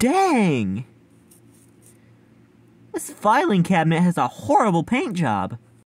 Dang! This filing cabinet has a horrible paint job.